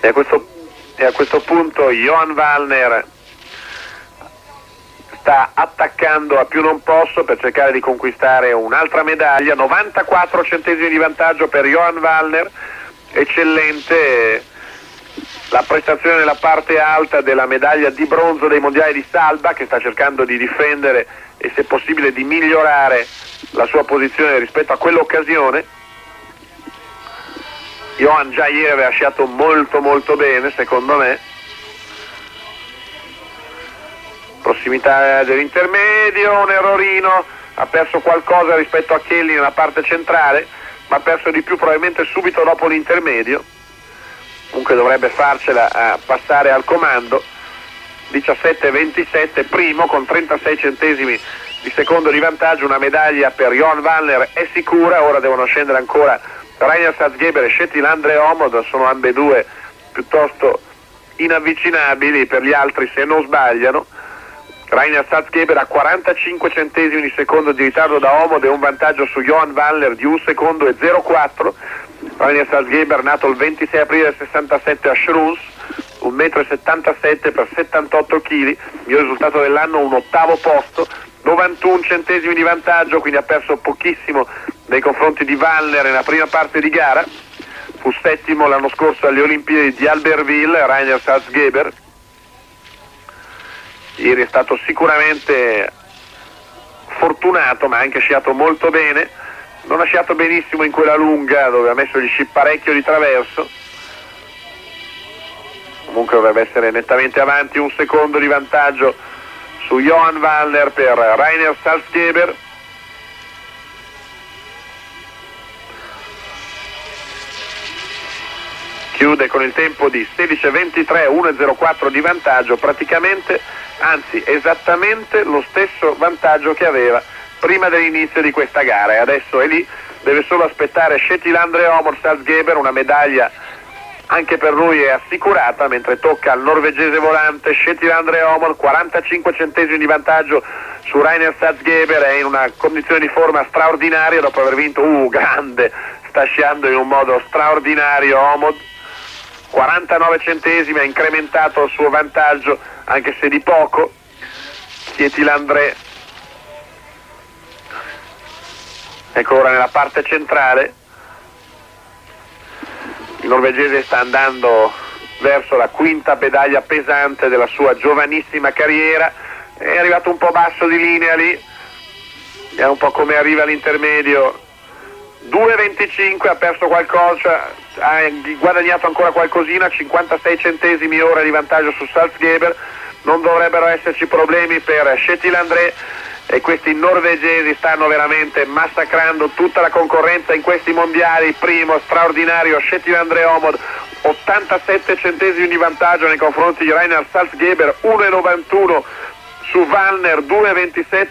E a questo, e a questo punto Johan Wallner sta attaccando a più non posso per cercare di conquistare un'altra medaglia, 94 centesimi di vantaggio per Johan Wallner, eccellente la prestazione nella parte alta della medaglia di bronzo dei mondiali di Salba che sta cercando di difendere e se possibile di migliorare la sua posizione rispetto a quell'occasione. Johan già ieri aveva sciato molto molto bene secondo me. Prossimità dell'intermedio, un errorino, ha perso qualcosa rispetto a Kelly nella parte centrale, ma ha perso di più probabilmente subito dopo l'intermedio. Comunque dovrebbe farcela a passare al comando. 17-27, primo con 36 centesimi di secondo di vantaggio, una medaglia per Johan Wallner è sicura, ora devono scendere ancora Rainer Satzgeber e Shetil Andre Omod, sono ambedue piuttosto inavvicinabili per gli altri se non sbagliano. Rainer Satzgeber ha 45 centesimi di secondo di ritardo da Omod e un vantaggio su Johan Wallner di un secondo e 0,4. Rainer Satzgeber nato il 26 aprile 67 a Schruns, 1,77 m per 78 kg, il risultato dell'anno un ottavo posto, 91 centesimi di vantaggio, quindi ha perso pochissimo nei confronti di Wallner nella prima parte di gara, fu settimo l'anno scorso alle Olimpiadi di Albertville, Rainer Salzgeber, ieri è stato sicuramente fortunato ma ha anche sciato molto bene, non ha sciato benissimo in quella lunga dove ha messo gli sci parecchio di traverso, comunque dovrebbe essere nettamente avanti, un secondo di vantaggio su Johan Wallner per Rainer Salzgeber. Chiude con il tempo di 16.23, 1.04 di vantaggio, praticamente, anzi esattamente lo stesso vantaggio che aveva prima dell'inizio di questa gara. E adesso è lì, deve solo aspettare Scetilandre Omor Salzgeber, una medaglia anche per lui è assicurata mentre tocca al norvegese volante Andre Omol 45 centesimi di vantaggio su Rainer Satzgeber è in una condizione di forma straordinaria dopo aver vinto uh grande sta sciando in un modo straordinario Omod 49 centesimi ha incrementato il suo vantaggio anche se di poco. Chietilandre ecco ora nella parte centrale. Il norvegese sta andando verso la quinta medaglia pesante della sua giovanissima carriera, è arrivato un po' basso di linea lì, è un po' come arriva all'intermedio, 2,25 ha perso qualcosa, ha guadagnato ancora qualcosina, 56 centesimi ora di vantaggio su Salzgeber, non dovrebbero esserci problemi per Shetil André e questi norvegesi stanno veramente massacrando tutta la concorrenza in questi mondiali, primo straordinario Shetil Andre Omod 87 centesimi di vantaggio nei confronti di Rainer Salzgeber 1,91 su Wallner 2,27